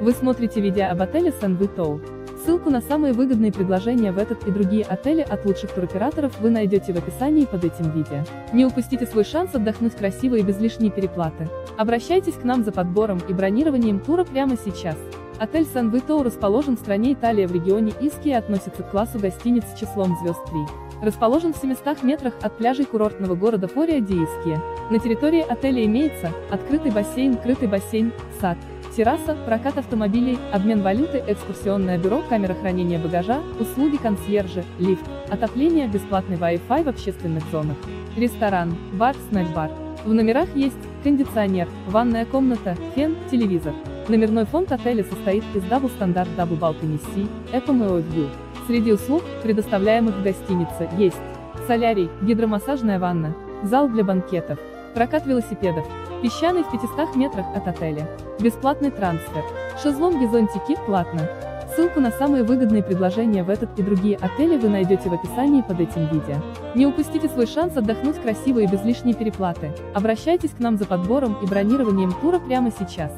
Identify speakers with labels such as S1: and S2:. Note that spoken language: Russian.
S1: Вы смотрите видео об отеле Сен-Витоу. Ссылку на самые выгодные предложения в этот и другие отели от лучших туроператоров вы найдете в описании под этим видео. Не упустите свой шанс отдохнуть красиво и без лишней переплаты. Обращайтесь к нам за подбором и бронированием тура прямо сейчас. Отель Сан-Витоу расположен в стране Италия в регионе Иски и относится к классу гостиниц с числом звезд 3. Расположен в 700 метрах от пляжей курортного города Фория ди Иския. На территории отеля имеется открытый бассейн, крытый бассейн, сад, терраса, прокат автомобилей, обмен валюты, экскурсионное бюро, камера хранения багажа, услуги консьержа, лифт, отопление, бесплатный Wi-Fi в общественных зонах, ресторан, бар, снэк-бар. В номерах есть кондиционер, ванная комната, фен, телевизор. Номерной фонд отеля состоит из Double Standard Double Balcony Epom и View. Среди услуг, предоставляемых в гостинице, есть солярий, гидромассажная ванна, зал для банкетов, прокат велосипедов, песчаный в 500 метрах от отеля, бесплатный трансфер, шезлонги зонтики, платно. Ссылку на самые выгодные предложения в этот и другие отели вы найдете в описании под этим видео. Не упустите свой шанс отдохнуть красиво и без лишней переплаты. Обращайтесь к нам за подбором и бронированием тура прямо сейчас.